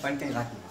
Paling kayak lagi.